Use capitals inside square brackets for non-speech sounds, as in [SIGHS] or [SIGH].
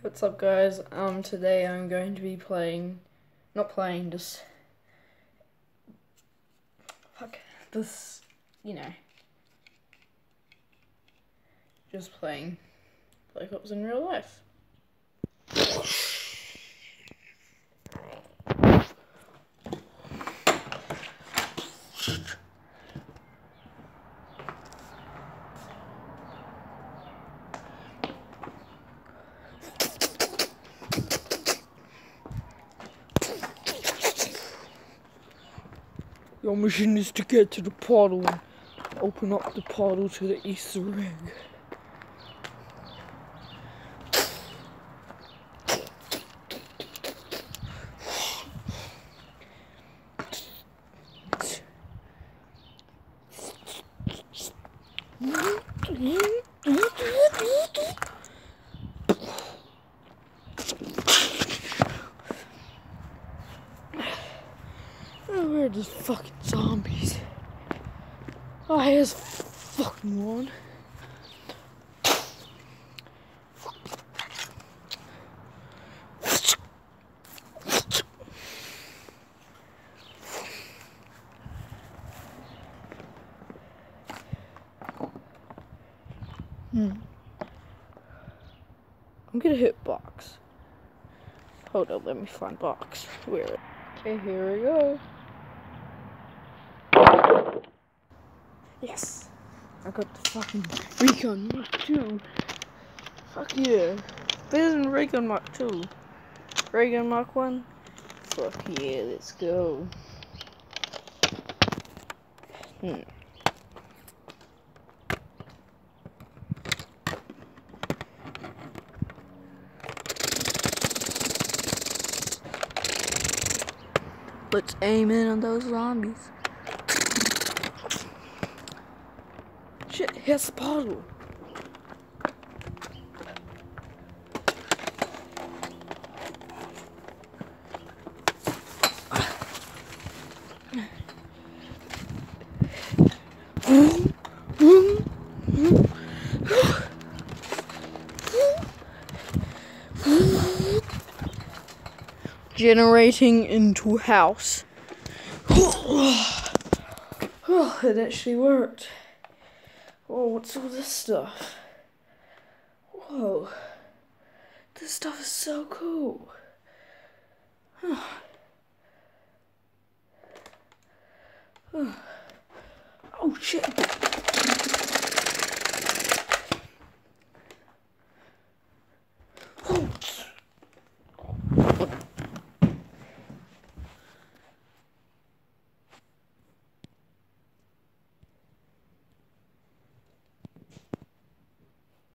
What's up guys? Um today I'm going to be playing not playing, just fuck this you know. Just playing Black Ops in real life. Your mission is to get to the portal and open up the portal to the Easter egg. Mm-hmm. Oh, are these fucking zombies? Oh, here's fucking one. Hmm. I'm gonna hit box. Hold up, let me find box. Where? Okay, here we go. Yes! I got the fucking Ray Gun Mark 2. Fuck yeah. Better than Ray Gun Mark 2. Ray Gun Mark 1? Fuck yeah, let's go. Hmm. Let's aim in on those zombies. Shit, here's the portal. Generating into house. Oh, [SIGHS] it actually worked. Oh, what's all this stuff? Whoa. This stuff is so cool. Oh, shit.